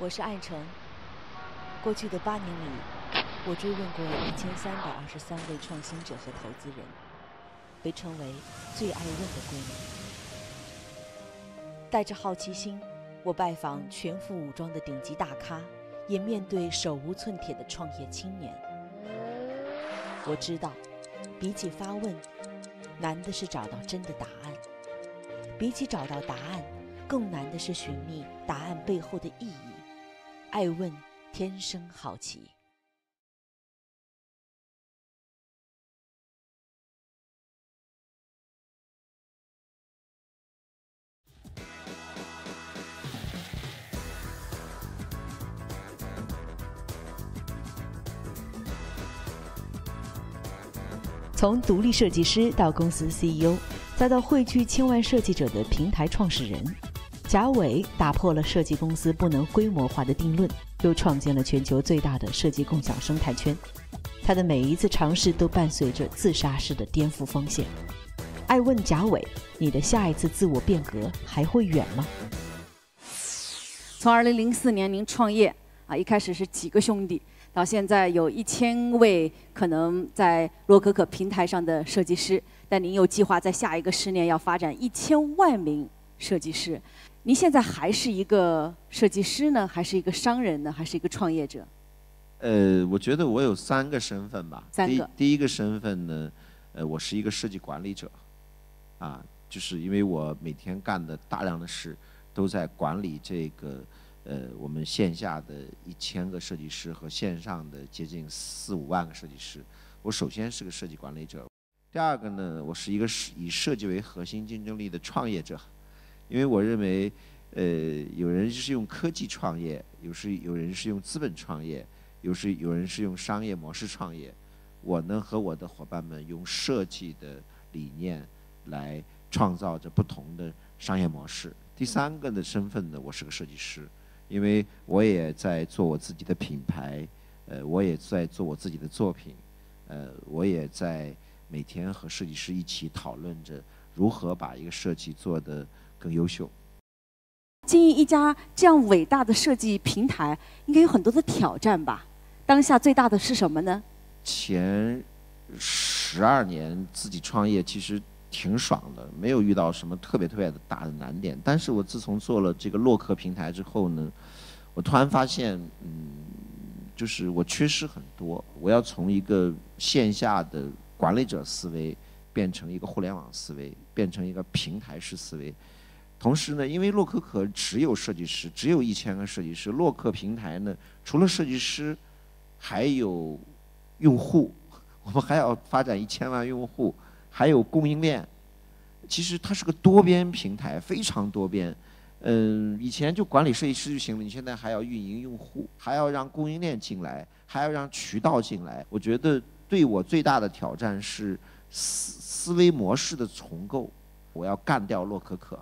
我是艾诚。过去的八年里，我追问过一千三百二十三位创新者和投资人，被称为最爱问的闺蜜。带着好奇心，我拜访全副武装的顶级大咖，也面对手无寸铁的创业青年。我知道，比起发问，难的是找到真的答案；比起找到答案，更难的是寻觅答案背后的意义。爱问，天生好奇。从独立设计师到公司 CEO，再到汇聚千万设计者的平台创始人，贾伟打破了设计公司不能规模化的定论，又创建了全球最大的设计共享生态圈。他的每一次尝试都伴随着自杀式的颠覆风险。爱问贾伟，你的下一次自我变革还会远吗？从二零零四年您创业啊，一开始是几个兄弟。到现在有一千位可能在洛可可平台上的设计师，但您有计划在下一个十年要发展一千万名设计师。您现在还是一个设计师呢，还是一个商人呢，还是一个创业者？呃，我觉得我有三个身份吧。三个。第一个身份呢，呃，我是一个设计管理者，啊，就是因为我每天干的大量的事都在管理这个。呃，我们线下的一千个设计师和线上的接近四五万个设计师，我首先是个设计管理者。第二个呢，我是一个以设计为核心竞争力的创业者，因为我认为，呃，有人是用科技创业，有时有人是用资本创业，有时有人是用商业模式创业。我呢和我的伙伴们用设计的理念来创造着不同的商业模式。第三个的身份呢，我是个设计师。因为我也在做我自己的品牌，呃，我也在做我自己的作品，呃，我也在每天和设计师一起讨论着如何把一个设计做得更优秀。经营一家这样伟大的设计平台，应该有很多的挑战吧？当下最大的是什么呢？前十二年自己创业，其实。挺爽的，没有遇到什么特别特别的大的难点。但是我自从做了这个洛克平台之后呢，我突然发现，嗯，就是我缺失很多。我要从一个线下的管理者思维变成一个互联网思维，变成一个平台式思维。同时呢，因为洛可可只有设计师，只有一千个设计师，洛克平台呢，除了设计师，还有用户，我们还要发展一千万用户。还有供应链，其实它是个多边平台，非常多边。嗯，以前就管理设计师就行了，你现在还要运营用户，还要让供应链进来，还要让渠道进来。我觉得对我最大的挑战是思思维模式的重构。我要干掉洛可可，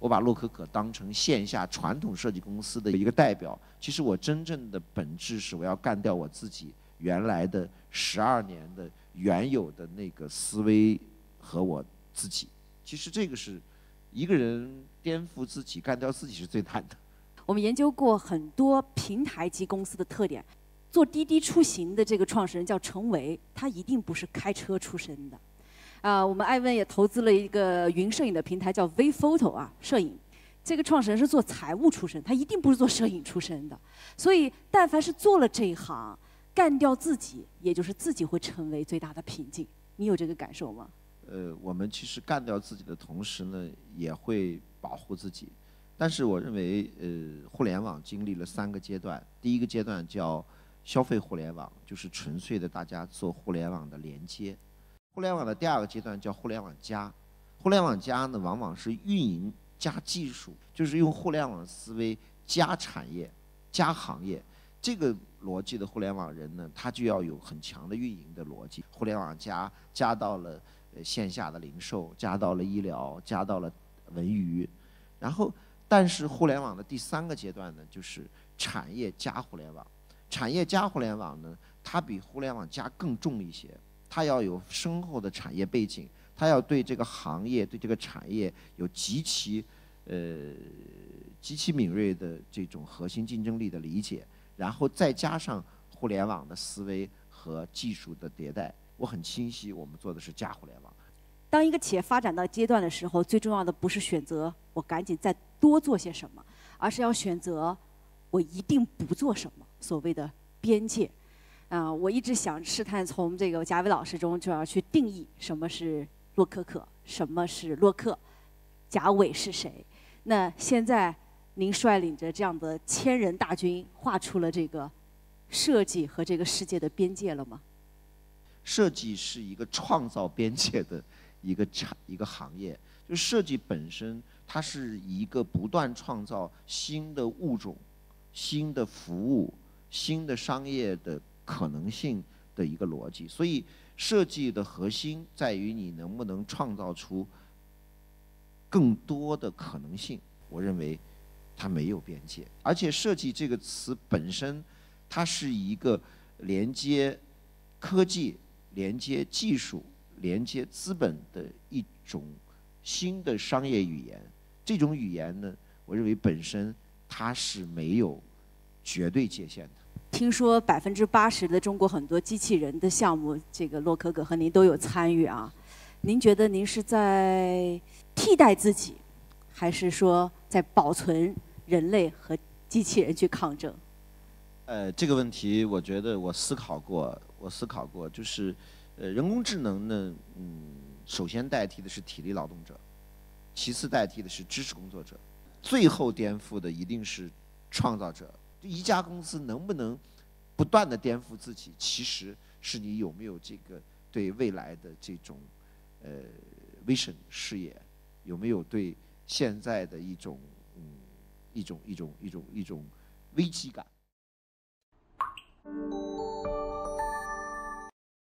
我把洛可可当成线下传统设计公司的一个代表。其实我真正的本质是我要干掉我自己原来的十二年的。原有的那个思维和我自己，其实这个是一个人颠覆自己、干掉自己是最难的。我们研究过很多平台级公司的特点，做滴滴出行的这个创始人叫陈维，他一定不是开车出身的。啊，我们艾问也投资了一个云摄影的平台叫 V Photo 啊，摄影。这个创始人是做财务出身，他一定不是做摄影出身的。所以，但凡是做了这一行。干掉自己，也就是自己会成为最大的瓶颈。你有这个感受吗？呃，我们其实干掉自己的同时呢，也会保护自己。但是我认为，呃，互联网经历了三个阶段。第一个阶段叫消费互联网，就是纯粹的大家做互联网的连接。互联网的第二个阶段叫互联网加。互联网加呢，往往是运营加技术，就是用互联网思维加产业、加行业。这个逻辑的互联网人呢，他就要有很强的运营的逻辑。互联网加加到了呃线下的零售，加到了医疗，加到了文娱，然后但是互联网的第三个阶段呢，就是产业加互联网。产业加互联网呢，它比互联网加更重一些，它要有深厚的产业背景，它要对这个行业、对这个产业有极其呃极其敏锐的这种核心竞争力的理解，然后再加上互联网的思维和技术的迭代，我很清晰，我们做的是假互联网。当一个企业发展到阶段的时候，最重要的不是选择我赶紧再多做些什么，而是要选择我一定不做什么。所谓的边界，啊，我一直想试探从这个贾伟老师中就要去定义什么是洛可可，什么是洛克，贾伟是谁？那现在您率领着这样的千人大军，画出了这个设计和这个世界的边界了吗？设计是一个创造边界的。一个产一个行业，就设计本身，它是一个不断创造新的物种、新的服务、新的商业的可能性的一个逻辑。所以，设计的核心在于你能不能创造出更多的可能性。我认为它没有边界，而且“设计”这个词本身，它是一个连接科技、连接技术。连接资本的一种新的商业语言，这种语言呢，我认为本身它是没有绝对界限的。听说百分之八十的中国很多机器人的项目，这个洛可可和您都有参与啊。您觉得您是在替代自己，还是说在保存人类和机器人去抗争？呃，这个问题我觉得我思考过，我思考过，就是。呃，人工智能呢，嗯，首先代替的是体力劳动者，其次代替的是知识工作者，最后颠覆的一定是创造者。一家公司能不能不断的颠覆自己，其实是你有没有这个对未来的这种呃 vision 视野，有没有对现在的一种嗯一种一种一种一种危机感。